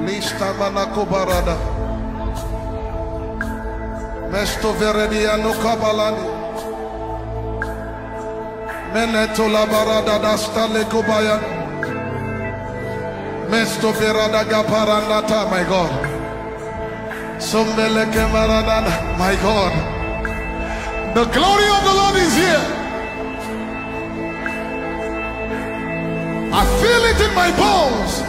Lista manako barada. Mesto veredia no kabalani. Meneto la barada dasta stale. Mesto verada gaparanata, my God. Sombele kemaranada, my God. The glory of the Lord is here. I feel it in my bones.